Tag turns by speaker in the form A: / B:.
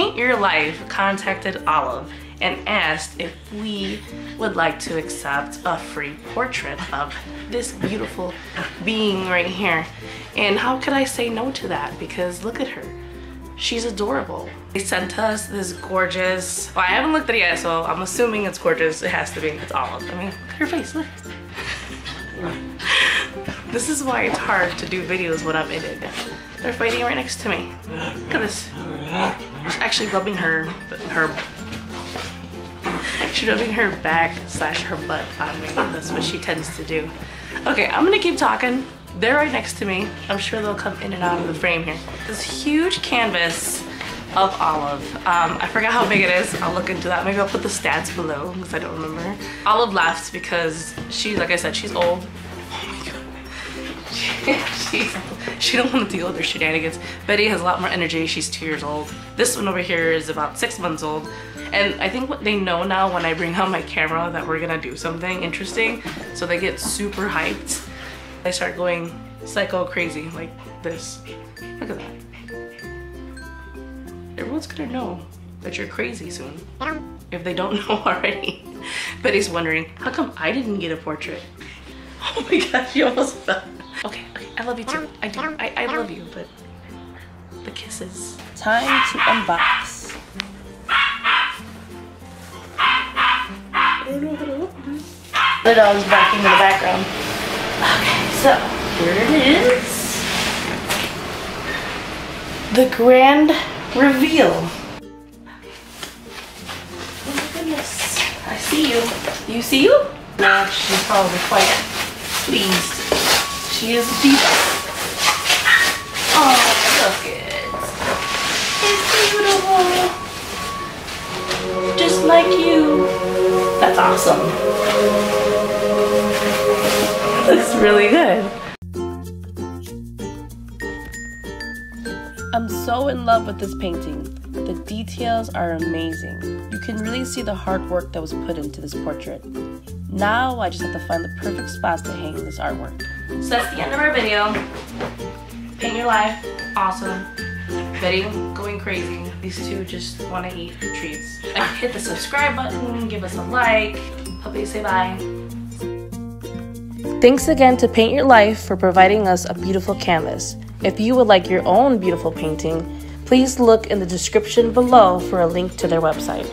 A: Life contacted Olive and asked if we would like to accept a free portrait of this beautiful being right here. And how could I say no to that? Because look at her. She's adorable. They sent us this gorgeous, well, I haven't looked at it yet, so I'm assuming it's gorgeous. It has to be, it's olive. I mean, her face, look. this is why it's hard to do videos when I'm in it. They're fighting right next to me. Look at this. Actually rubbing her, her, she's rubbing her back slash her butt on me. That's what she tends to do. Okay, I'm gonna keep talking. They're right next to me. I'm sure they'll come in and out of the frame here. This huge canvas of Olive. Um, I forgot how big it is. I'll look into that. Maybe I'll put the stats below because I don't remember. Olive left because she, like I said, she's old. Oh my god. She, she's, she don't want to deal with her shenanigans. Betty has a lot more energy. She's two years old. This one over here is about six months old. And I think what they know now when I bring out my camera that we're gonna do something interesting. So they get super hyped. They start going psycho crazy like this. Look at that. Everyone's gonna know that you're crazy soon. If they don't know already. Betty's wondering, how come I didn't get a portrait? Oh my gosh, you almost fell. Okay, I love you too. I do. I, I love you, but the kisses.
B: Time to unbox.
A: I don't know how to open this. The dog's barking in the background. Okay, so here it is. The grand reveal. Oh my goodness. I see you. Do you see you? No, she's probably quite pleased. She is a diva. Oh, look it. It's beautiful. Just like you. That's awesome. Looks really good.
B: I'm so in love with this painting. The details are amazing. You can really see the hard work that was put into this portrait. Now I just have to find the perfect spots to hang this artwork.
A: So that's the end of our video. Paint your life, awesome. Betty going crazy. These two just want to eat treats. Hit the subscribe button, give us a like. Puppy, say bye.
B: Thanks again to Paint Your Life for providing us a beautiful canvas. If you would like your own beautiful painting, please look in the description below for a link to their website.